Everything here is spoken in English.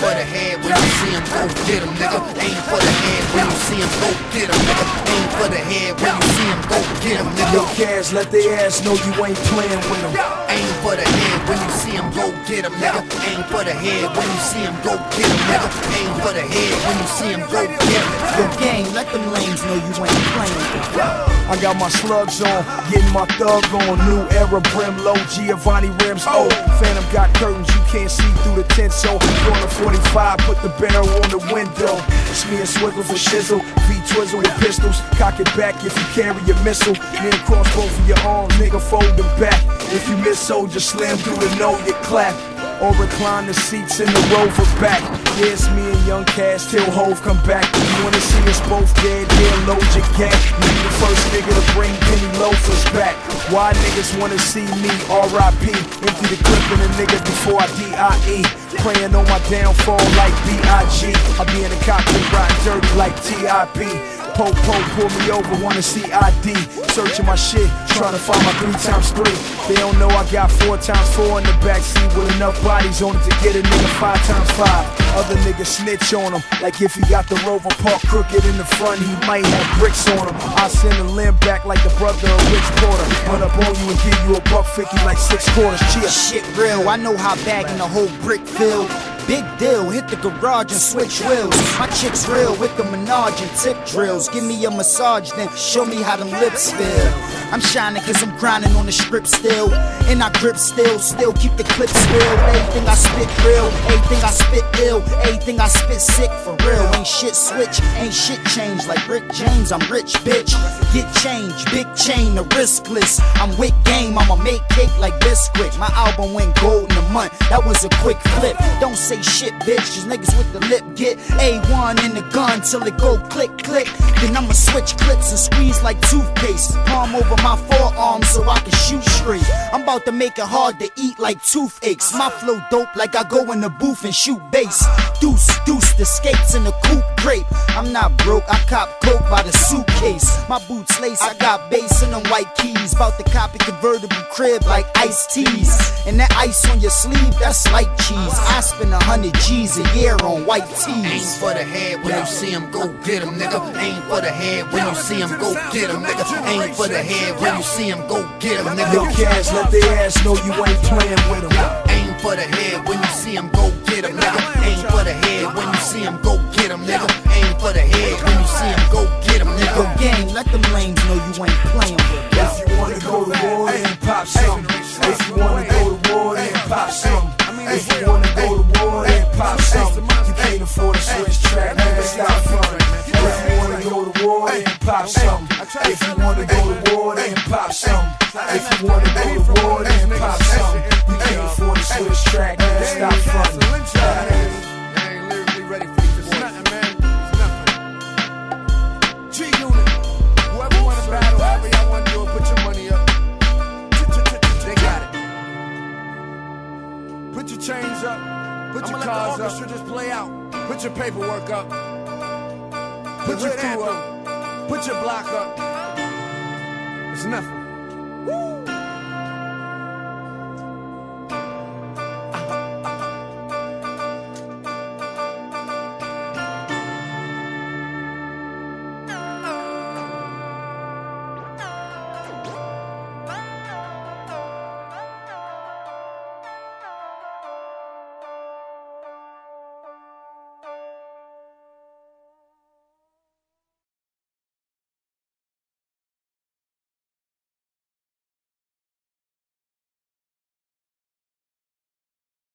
him, go get him, nigga. Aim for the head when you see him, go get him, nigga. Aim for the head when you see him, go get him, nigga. Yo, Cash, let their ass know you ain't playing with them. Aim for the head when you see him, go get him, nigga. Aim for the head when you see him, go get him, nigga. Aim for the head when you see him, go get him. Yo, gang, let them lames know you ain't playing. I got my slugs on, getting my thug on. New era brim low, Giovanni rims. Oh, Phantom got curtains, you can't see through the tent. So, on the 45, put the barrel on the window. Smear swiggle for shizzle, V twizzle with pistols. Cock it back if you carry a missile. Then cross both of your arms, nigga, fold them back. If you miss soldier, slam through the know you clap. Or recline the seats in the rover back. It's me and Young Cash till Hov come back. You wanna see us both dead, yeah, load your. You be the first nigga to bring penny loafers back. Why niggas wanna see me RIP? Empty the clip in a nigga before I DIE. Praying on my downfall like B.I.G. I be in the cockpit riding dirty like T.I.P. Pope, Pope, pull me over, wanna see ID. Searching my shit, trying to find my three times three. They don't know I got four times four in the backseat with enough bodies on it to get a nigga five times five. Other niggas snitch on him, like if he got the Rover Park crooked in the front, he might have bricks on him. I send a limb back like the brother of Rich Porter. Run up on you and give you a buck fifty like six quarters. Shit real, I know how bagging the whole brick feel. Big deal, hit the garage and switch wheels. My chick's real with the menage and tip drills. Give me a massage, then show me how them lips feel. I'm shining cause I'm grinding on the strip still. And I grip still, still keep the clips real. Everything I spit real, everything I spit ill, everything I spit sick for real. Ain't shit switch, ain't shit change like Rick James. I'm rich, bitch. Get change, big chain, the riskless. I'm with game, I'ma make cake like biscuit. My album went gold in a month, that was a quick flip. Don't say shit, bitch, cause niggas with the lip get A1 in the gun till it go click, click. Then I'ma switch clips and squeeze like toothpaste. Palm over my forearm so I can shoot straight. I'm about to make it hard to eat like toothaches. My flow dope like I go in the booth and shoot bass. Deuce, deuce, the skates in the coupe grape. I'm not broke, I cop coke by the suitcase. My boots lace, I got bass in them white keys. About to copy convertible crib like iced teas. And that ice on your sleeve, that's like cheese. I spend a hundred G's a year on white Aim tees. for the head when you see him, go get him, nigga. Aim for the head when you see him, go get him, nigga. Aim for the head when you see him, go get him, Yo, nigga. Cash, let their ass know you ain't playing with them. Aim for the head when you see him, go get him, nigga. Aim for the head when you see him, go get him, nigga. Aim for the head when you see him, go get him, Yo, nigga. gang, let them lames know you ain't playing with If you wanna go to war, then pop some. If you wanna go to war, then pop some. If you wanna go to war, then pop some. You can't afford to switch track, nigga, stop frontin'. If you wanna go to war, then pop some. If you wanna go to war, then pop some. If you wanna go to war, then pop some. You can't afford to switch track, stop man. It's nothing. G Unit. Whoever want to battle, however y'all want to do it, put your money up. They got it. Put your chains up. Put your cars up. just play out. Put your paperwork up. Put your crew up. Put your block up. It's nothing. Woo!